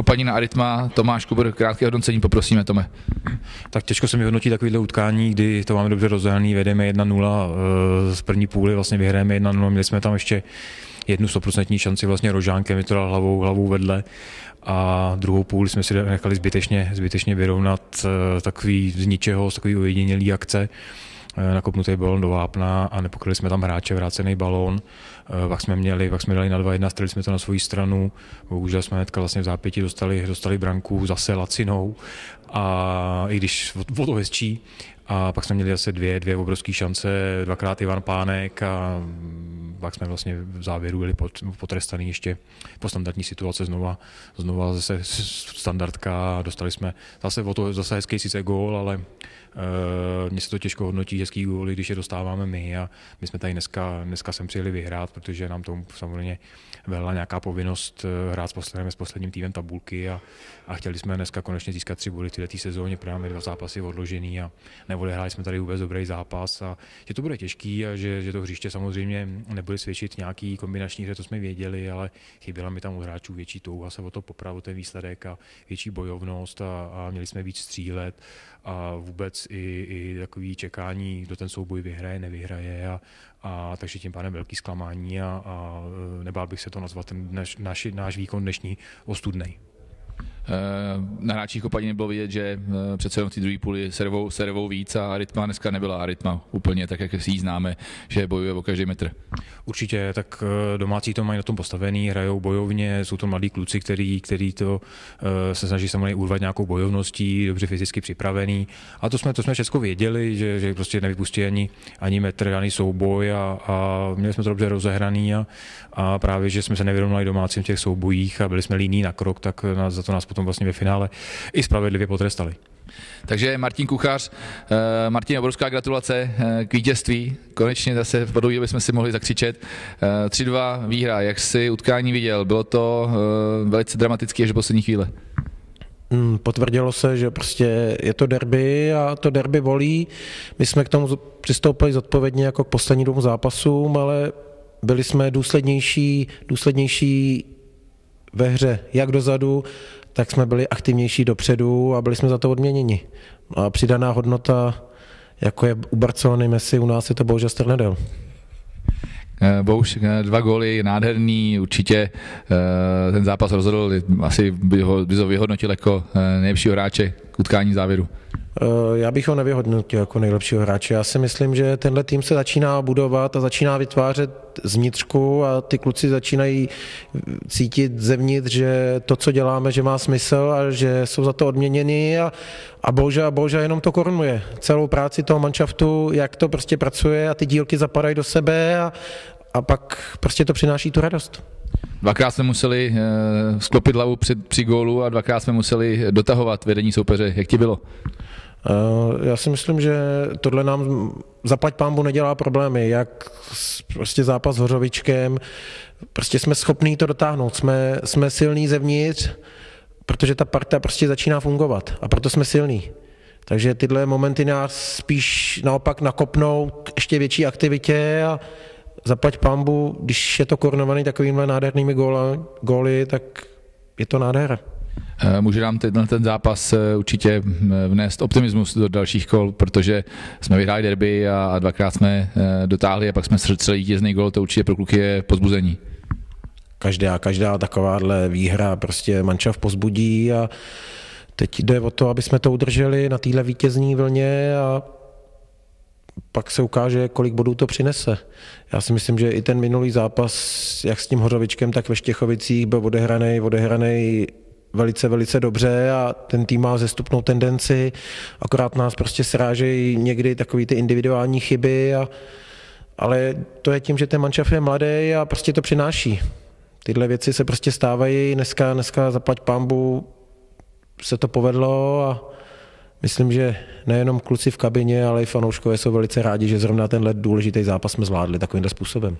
Kopanina Aritma, Tomáš Kubr, krátké hodnocení, poprosíme Tome. Tak těžko se mi hodnotí takovýhle utkání, kdy to máme dobře rozehraný, vedeme 1-0, eh, z první půly vlastně vyhrajeme 1-0, měli jsme tam ještě jednu stoprocentní šanci vlastně Rožánkem, to dal hlavou, hlavou vedle a druhou půl jsme si nechali zbytečně, zbytečně vyrovnat eh, takový z ničeho, z takový ujedinělý akce nakopnutý balon do vápna a nepokryli jsme tam hráče, vrácený balón. Eh, pak jsme měli, pak jsme dali na 2-1, strali jsme to na svoji stranu. Bohužel jsme hnedka vlastně v zápěti dostali, dostali branku zase lacinou a i když o to hezčí, a pak jsme měli zase dvě, dvě obrovské šance, dvakrát Ivan Pánek a pak jsme vlastně v závěru byli potrestaný ještě po standardní situace znova, znova zase standardka, dostali jsme zase o to zase hezký sice gól, ale uh, mně se to těžko hodnotí hezký góly, když je dostáváme my a my jsme tady dneska, dneska sem přijeli vyhrát, protože nám to samozřejmě byla nějaká povinnost eh, hrát s posledním, s posledním týmem tabulky a, a chtěli jsme dneska konečně získat tři body v této sezóně, máme dva zápasy odložený a neodehráli jsme tady vůbec dobrý zápas a že to bude těžký a že, že to hřiště samozřejmě nebude svědčit nějaký kombinační hře, to jsme věděli, ale chyběla mi tam u hráčů větší touha se o to popravit ten výsledek a větší bojovnost a, a měli jsme víc střílet a vůbec i, i takový čekání, kdo ten souboj vyhraje, nevyhraje a, a takže tím pádem velký zklamání a, a nebál bych se to nazvat ten dneš, naš, náš výkon dnešní ostudnej. Eh, na hráčích Kopadiny bylo vidět, že eh, přece jenom ty druhé půly servou, servou víc a Aritma dneska nebyla Aritma úplně tak, jak si ji známe, že bojuje o každý metr. Určitě, tak eh, domácí to mají na tom postavený, hrajou bojovně, jsou to mladí kluci, který, který to se snaží samozřejmě urvat nějakou bojovností, dobře fyzicky připravený. A to jsme, to jsme všechno věděli, že, že prostě nevypustí ani, ani metr, ani souboj a, a měli jsme to dobře rozehraný a, a právě, že jsme se nevyrovnali domácím v těch soubojích a byli jsme líní na krok, tak nás, za to nás potom vlastně ve finále i spravedlivě potrestali. Takže Martin Kuchař, eh, Martin, obrovská gratulace eh, k vítězství. Konečně zase v podobě bychom si mohli zakřičet. 3-2 eh, výhra, jak si utkání viděl? Bylo to velice dramatické až do poslední chvíle. Hmm, potvrdilo se, že prostě je to derby a to derby volí. My jsme k tomu přistoupili zodpovědně jako k posledním dvou zápasům, ale byli jsme důslednější, důslednější ve hře, jak dozadu, tak jsme byli aktivnější dopředu a byli jsme za to odměněni. A přidaná hodnota, jako je u Barcelony Messi, u nás je to bohužel Sternedel. Eh, Bouš, eh, dva góly, nádherný, určitě eh, ten zápas rozhodl, asi by ho, by ho vyhodnotil jako nejlepšího hráče k utkání závěru. Já bych ho nevyhodnotil jako nejlepšího hráče. Já si myslím, že tenhle tým se začíná budovat a začíná vytvářet zvnitřku a ty kluci začínají cítit zevnitř, že to, co děláme, že má smysl a že jsou za to odměněni a, a bohužel, bohužel jenom to korunuje. Celou práci toho manšaftu, jak to prostě pracuje a ty dílky zapadají do sebe a, a pak prostě to přináší tu radost. Dvakrát jsme museli uh, sklopit hlavu před, při gólu a dvakrát jsme museli dotahovat vedení soupeře. Jak ti bylo? Uh, já si myslím, že tohle nám zaplať pámbu nedělá problémy, jak prostě zápas s Hořovičkem, prostě jsme schopní to dotáhnout, jsme, jsme silní zevnitř, protože ta parta prostě začíná fungovat a proto jsme silní. Takže tyhle momenty nás spíš naopak nakopnou k ještě větší aktivitě a zaplať pambu, když je to korunovaný takovýmhle nádhernými góly, góly, tak je to nádhera. Eh, může nám ten, ten zápas eh, určitě eh, vnést optimismus do dalších kol, protože jsme vyhráli derby a, a dvakrát jsme dotáhli a pak jsme celý vítězný gol, to určitě pro kluky je pozbuzení. Každá, každá takováhle výhra prostě mančav pozbudí a teď jde o to, aby jsme to udrželi na téhle vítězní vlně a pak se ukáže, kolik bodů to přinese. Já si myslím, že i ten minulý zápas, jak s tím Hořovičkem, tak ve Štěchovicích byl odehraný, odehraný velice, velice dobře a ten tým má zestupnou tendenci, akorát nás prostě srážejí někdy takový ty individuální chyby, a, ale to je tím, že ten manšaf je mladý a prostě to přináší. Tyhle věci se prostě stávají, dneska, dneska zaplať pambu se to povedlo a myslím, že nejenom kluci v kabině, ale i fanouškové jsou velice rádi, že zrovna tenhle důležitý zápas jsme zvládli takovýmhle způsobem.